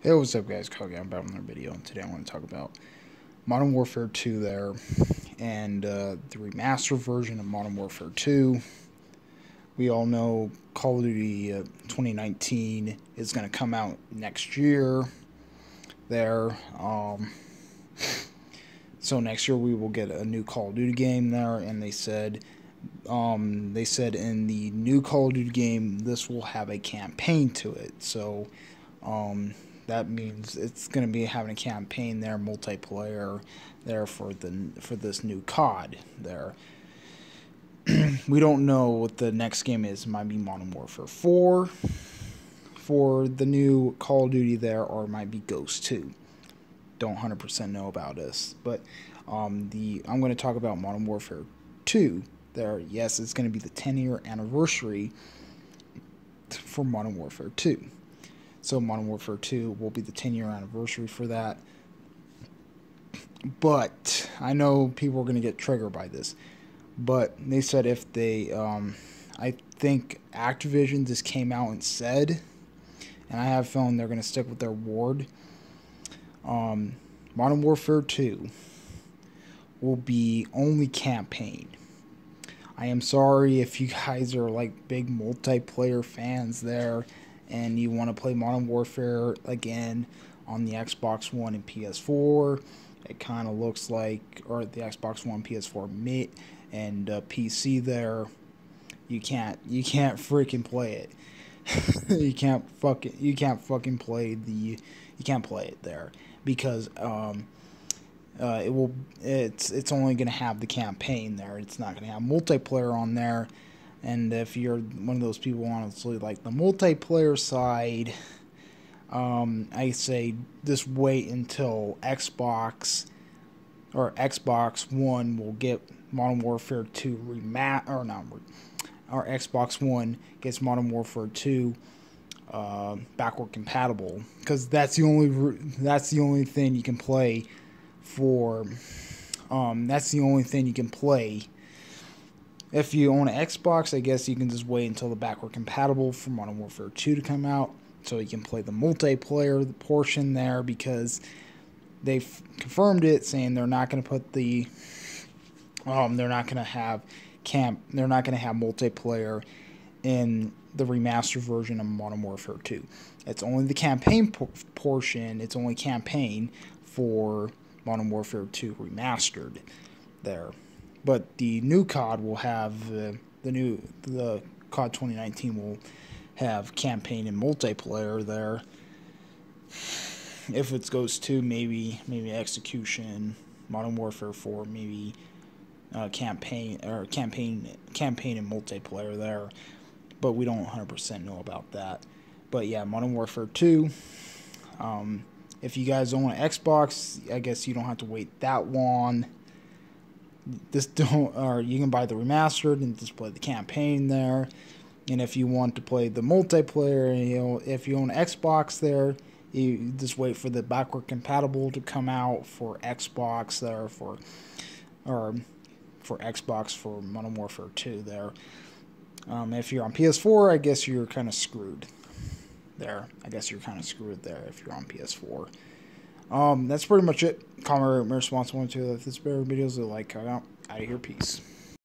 Hey, what's up, guys? Kyle I'm back with another video, and today I want to talk about Modern Warfare 2 there, and uh, the remastered version of Modern Warfare 2. We all know Call of Duty uh, 2019 is going to come out next year there. Um, so next year we will get a new Call of Duty game there, and they said um, they said in the new Call of Duty game this will have a campaign to it. So um, that means it's going to be having a campaign there, multiplayer there for the for this new COD there. we don't know what the next game is. It might be Modern Warfare 4 for the new Call of Duty there, or it might be Ghost 2. Don't 100% know about this, but um, the I'm going to talk about Modern Warfare 2 there. Yes, it's going to be the 10 year anniversary for Modern Warfare 2. So Modern Warfare 2 will be the 10 year anniversary for that. But I know people are going to get triggered by this. But they said if they, um, I think Activision just came out and said, and I have a feeling they're going to stick with their word. Um, Modern Warfare 2 will be only campaign. I am sorry if you guys are like big multiplayer fans there and you want to play Modern Warfare again on the Xbox One and PS4, it kind of looks like, or the Xbox One, PS4 Mid, and uh, PC there, you can't you can't freaking play it. you can't fucking you can't fucking play the you can't play it there because um, uh, it will it's it's only gonna have the campaign there. It's not gonna have multiplayer on there and if you're one of those people honestly like the multiplayer side, um, I say just wait until Xbox or Xbox One will get Modern Warfare 2 remat or not or Xbox One gets Modern Warfare 2 uh, backward compatible. Because that's the only that's the only thing you can play for um, that's the only thing you can play if you own an Xbox, I guess you can just wait until the backward compatible for Modern Warfare 2 to come out so you can play the multiplayer portion there because they've confirmed it saying they're not going to put the um they're not going to have camp they're not going to have multiplayer in the remastered version of Modern Warfare 2. It's only the campaign por- portion, it's only campaign for Modern Warfare 2 remastered there. But the new COD will have uh, the new the COD 2019 will have campaign and multiplayer there. If it goes to maybe maybe execution, Modern Warfare 4, maybe uh, campaign or campaign campaign and multiplayer there, but we don't 100% know about that. But yeah, Modern Warfare 2. Um, if you guys own an Xbox, I guess you don't have to wait that long this don't or you can buy the remastered and just play the campaign there. And if you want to play the multiplayer, you know, if you own Xbox there, you just wait for the backward compatible to come out for Xbox there for or for Xbox for Modern Warfare 2 there. Um, if you're on PS4, I guess you're kind of screwed there. I guess you're kind of screwed there if you're on PS4. Um, that's pretty much it. Comment, rate, response one to if this better videos, like, out, out of here, peace.